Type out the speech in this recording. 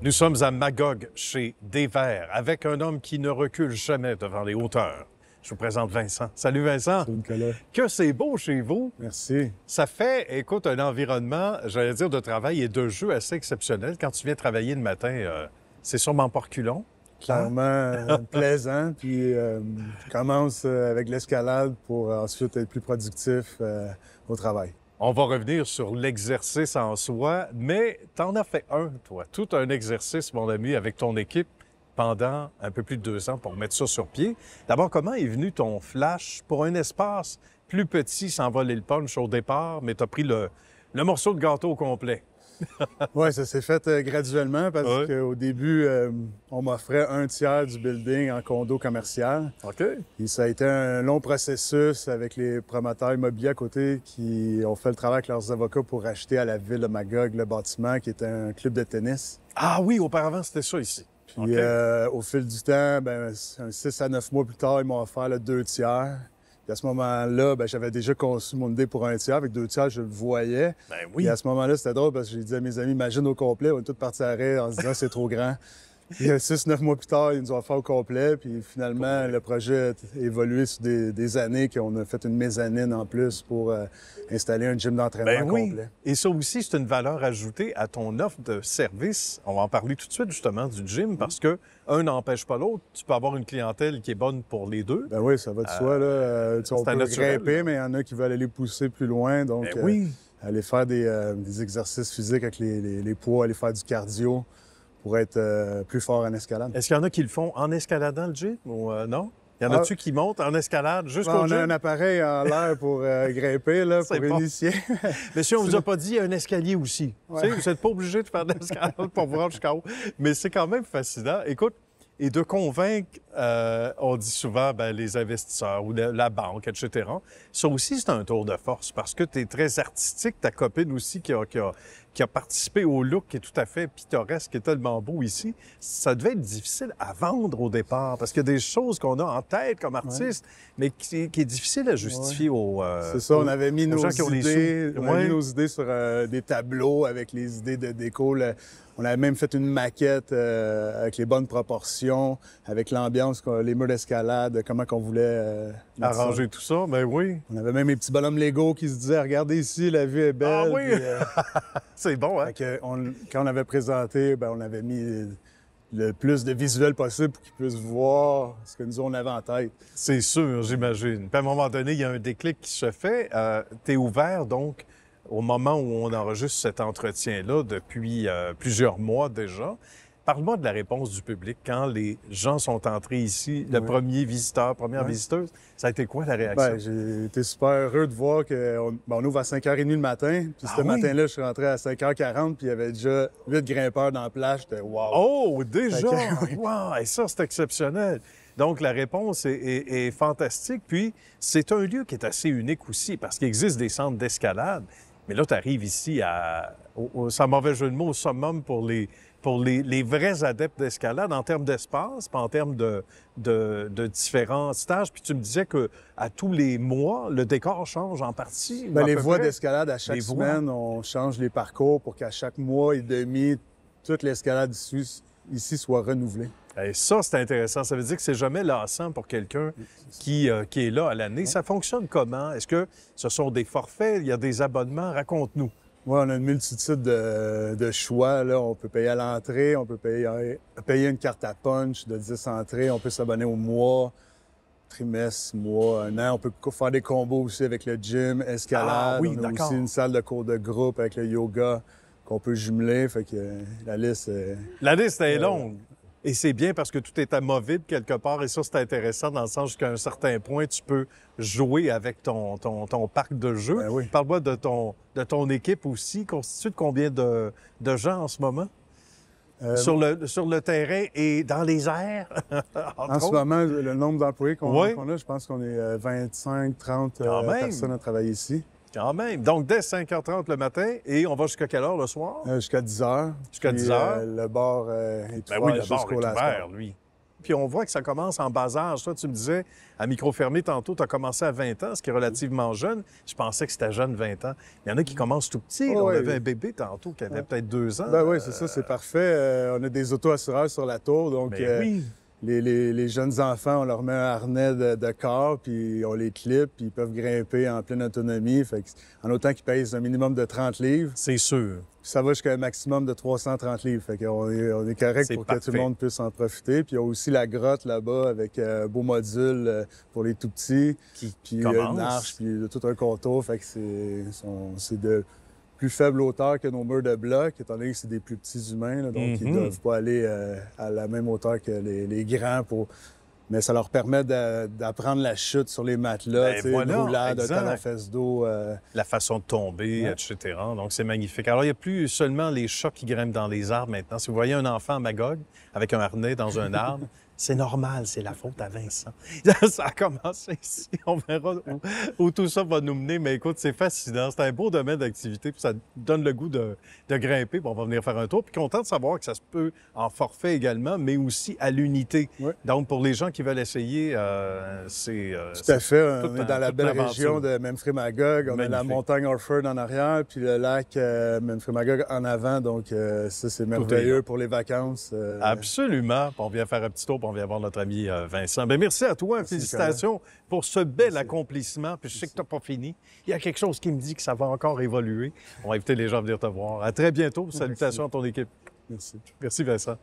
Nous sommes à Magog, chez Desverts, avec un homme qui ne recule jamais devant les hauteurs. Je vous présente Vincent. Salut Vincent. Salut Nicolas. Que c'est beau chez vous. Merci. Ça fait, écoute, un environnement, j'allais dire, de travail et de jeu assez exceptionnel. Quand tu viens travailler le matin, euh, c'est sûrement pas reculon. Clairement euh, plaisant. Puis euh, je commence euh, avec l'escalade pour ensuite être plus productif au travail. On va revenir sur l'exercice en soi, mais t'en as fait un, toi. Tout un exercice, mon ami, avec ton équipe pendant un peu plus de deux ans pour mettre ça sur pied. D'abord, comment est venu ton flash pour un espace plus petit sans le punch au départ, mais tu as pris le, le morceau de gâteau au complet? Oui, ça s'est fait euh, graduellement parce Ouais. qu'au début, euh, on m'offrait un tiers du building en condo commercial. OK. Et ça a été un long processus avec les promoteurs immobiliers à côté qui ont fait le travail avec leurs avocats pour acheter à la ville de Magog le bâtiment qui était un club de tennis. Ah oui, auparavant, c'était ça ici. Puis euh, au fil du temps, ben, un 6 à 9 mois plus tard, ils m'ont offert le deux tiers. Puis à ce moment-là, ben, j'avais déjà conçu mon idée pour un tiers. Avec deux tiers, je le voyais. Ben oui. Et à ce moment-là, c'était drôle parce que j'ai dit à mes amis, imagine au complet, on est tous partis à rire en se disant c'est trop grand. Euh, six, neuf mois plus tard, ils nous ont offert au complet. Puis finalement, le projet a évolué sur des, des années qu'on a fait une mezzanine en plus pour euh, installer un gym d'entraînement Ben oui. complet. Et ça aussi, c'est une valeur ajoutée à ton offre de service. On va en parler tout de suite, justement, du gym, parce que un n'empêche pas l'autre. Tu peux avoir une clientèle qui est bonne pour les deux. Ben oui, ça va de soi. Là. Euh, on peut naturel, grimper, là. mais il y en a qui veulent aller pousser plus loin. Donc, Ben euh, oui. aller faire des, des exercices physiques avec les, les- les poids, aller faire du cardio pour être euh, plus fort en escalade. Est-ce qu'il y en a qui le font en escaladant le gym ou euh, non? Il y en Ah. a-tu qui montent en escalade jusqu'au on a un appareil en l'air pour euh, grimper, là, pour bon. initier. Mais si on vous a pas dit, il y a un escalier aussi. Ouais. Tu sais, vous n'êtes pas obligé de faire de l'escalade pour vous rendre jusqu'en haut. Mais c'est quand même fascinant. Écoute, et de convaincre, euh, on dit souvent, ben, les investisseurs ou la, la banque, etc. Ça aussi, c'est un tour de force parce que tu es très artistique. Ta copine aussi qui a, qui, a, qui a participé au look qui est tout à fait pittoresque, qui est tellement beau ici. Ça devait être difficile à vendre au départ parce qu'il y a des choses qu'on a en tête comme artiste, mais qui, qui est difficile à justifier aux. euh, C'est ça, aux- on avait mis nos gens qui ont les idées, on avait Ouais. mis nos idées sur euh, des tableaux avec les idées de déco. On avait même fait une maquette euh, avec les bonnes proportions, avec l'ambiance, les murs d'escalade, comment qu'on voulait euh, ça. Arranger tout ça, ben oui. On avait même les petits bonhommes Lego qui se disaient Regardez ici, la vue est belle. Ah oui! Euh, C'est bon, hein? fait que on- quand on avait présenté, ben, on avait mis le plus de visuels possible pour qu'ils puissent voir ce que nous on avait en tête. C'est sûr, j'imagine. Puis à un moment donné, il y a un déclic qui se fait. Euh, tu es ouvert, donc, au moment où on enregistre cet entretien-là depuis euh, plusieurs mois déjà. Parle-moi de la réponse du public quand les gens sont entrés ici, le Oui. premier visiteur, première visiteuse. Ça a été quoi la réaction? Ben, j'ai été super heureux de voir qu'on ben, on ouvre à 5h30 le matin. Puis Ah ce oui? matin-là, je suis rentré à 5h40, puis il y avait déjà 8 grimpeurs dans la plage. J'étais wow! Oh, déjà! Que, Wow! Et ça, c'est exceptionnel. Donc, la réponse est, est- est fantastique. Puis, c'est un lieu qui est assez unique aussi parce qu'il existe des centres d'escalade. Mais là, tu arrives ici à, au, au- sans mauvais jeu de mots, au summum pour les, pour les, les vrais adeptes d'escalade en termes d'espace, pas en termes de, de, de différents stages. Puis tu me disais que à tous les mois, le décor change en partie. À les voies d'escalade, à chaque Les voies. semaine, on change les parcours pour qu'à chaque mois et demi, toute l'escalade ici, ici soit renouvelée. Et ça, c'est intéressant. Ça veut dire que c'est jamais lassant pour quelqu'un qui, euh, qui est là à l'année. Ça fonctionne comment? Est-ce que ce sont des forfaits? Il y a des abonnements? Raconte-nous. Oui, on a une multitude de, de choix. Là. On peut payer à l'entrée, on peut payer, payer une carte à punch de 10 entrées, on peut s'abonner au mois, trimestre, mois, un an. On peut faire des combos aussi avec le gym, escalade. Ah oui, on a aussi une salle de cours de groupe avec le yoga qu'on peut jumeler. Fait que la liste, euh, La liste est Euh, longue. Et c'est bien parce que tout est amovible quelque part. Et ça, c'est intéressant dans le sens jusqu'à un certain point, tu peux jouer avec ton, ton, ton parc de jeux. Ben oui. Parle-moi de ton, de ton équipe aussi. Constituée de combien de, de gens en ce moment? euh, sur, le, sur le terrain et dans les airs? en ce moment, le nombre d'employés qu'on Oui. a, je pense qu'on est euh, 25, 30 Quand même. personnes à travailler ici. Quand même. Donc, dès 5h30 le matin et on va jusqu'à quelle heure le soir? Euh, Jusqu'à 10 heures. Jusqu'à Puis, 10 heures? euh, le bar euh, est Ben ouvert oui, le bar est ouvert, lui. puis on voit que ça commence en bas âge. Toi, tu me disais, à micro fermé tantôt, tu as commencé à 20 ans, ce qui est relativement jeune. Je pensais que c'était jeune, 20 ans. Il y en a qui commencent tout petit. Oh, on oui. avait un bébé tantôt qui avait peut-être deux ans. Ben oui, c'est ça, c'est parfait. On a des auto-assureurs sur la tour, donc Ben oui. Les, les- les jeunes enfants, on leur met un harnais de, de corps, puis on les clip, puis ils peuvent grimper en pleine autonomie. Fait que, en autant qu'ils pèsent un minimum de 30 livres, C'est sûr. puis ça va jusqu'à un maximum de 330 livres. Fait qu'on est, on est correct pour que tout le monde puisse en profiter. Puis il y a aussi la grotte là-bas avec euh, un beau module euh, pour les tout petits. Qui Puis il y a commence. une arche, puis tout un contour. Fait que c'est de plus faible hauteur que nos murs de bloc, étant donné que c'est des plus petits humains. là, donc, ils Mhm. ne doivent pas aller euh, à la même hauteur que les, les grands pour... Mais ça leur permet d'apprendre la chute sur les matelas, Ben voilà, une roulade, un exact. d'eau. euh, la façon de tomber, Ouais. etc. Donc, c'est magnifique. Alors, il n'y a plus seulement les chats qui grimpent dans les arbres maintenant. Si vous voyez un enfant à Magog avec un harnais dans un arbre, c'est normal, c'est la faute à Vincent. ça a commencé ici. On verra où, où tout ça va nous mener. Mais écoute, c'est fascinant. C'est un beau domaine d'activité. Puis ça donne le goût de, de grimper. Puis on va venir faire un tour. Puis content de savoir que ça se peut en forfait également, mais aussi à l'unité. Donc, pour les gens qui veulent essayer, euh, c'est... euh, Tout à fait. toute On est un- dans la belle région de Memphremagog. On a la montagne Orford en arrière, puis le lac euh, Memphremagog en avant. Donc, euh, ça, c'est merveilleux pour les vacances. Absolument. Puis On vient faire un petit tour, on vient voir notre ami euh, Vincent. Bien, merci à toi. Merci, Félicitations pour ce bel accomplissement. Puis je sais que tu n'as pas fini. Il y a quelque chose qui me dit que ça va encore évoluer. On va inviter les gens à venir te voir. À très bientôt. Salutations à ton équipe. Merci. Merci, Vincent.